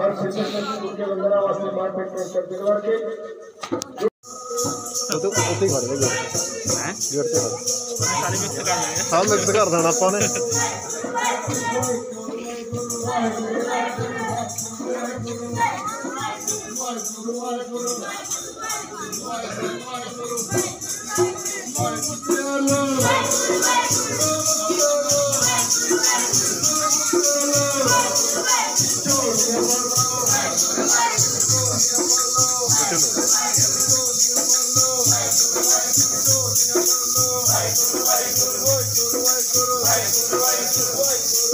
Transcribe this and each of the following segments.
और सिद्ध संख्य गुरुके वंदना वास्ते मार पेट में कर दिलवार के ਉਹ ਤੇ ਉੱਤੇ ਹੀ ਖੜ ਗਏ ਹੈ ਜੜ ਤੇ ਖੜ ਸਾਰੇ ਮਿਕਸ ਕਰ ਲੈਣੇ ਹਾਂ ਮਿਕਸ ਕਰ ਦੇਣਾ ਆਪਾਂ ਨੇ परिवार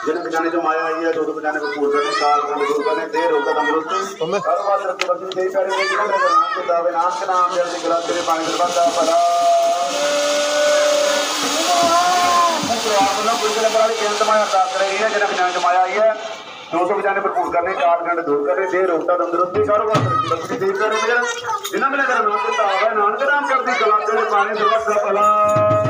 है जिन बचाने जो माया आई है दो दो बचाने को पूर्ण करने काल खंड दूर करने देर होकर तंदुरुस्त। हर बात रखते बच्चे देवी प्यारे में जीवन नाम के दावे नाम के नाम जल्दी गिला तेरे पानी दरबार पड़ा परिवार को रही है जिन बचाने जो है। दो पर पूर्ण करने चार खंड दूर करने देर होता तंदुरुस्ती कारोबार बच्चे देवी प्यारे में जिन्हें तेरा नाम के दावे नाम के नाम करती कला तेरे पानी दरबार भला स्वागत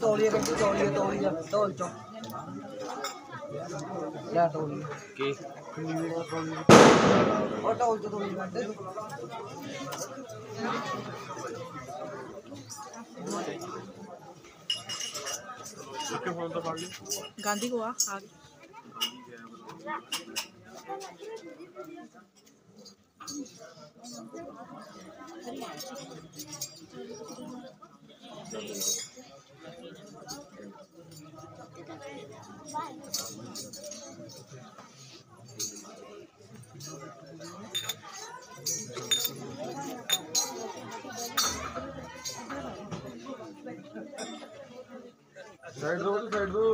तौलिया तौलिया तौलिया तौल चो क्या तौलिया Ganti gua आग Thank you. साइड दो साइड दो।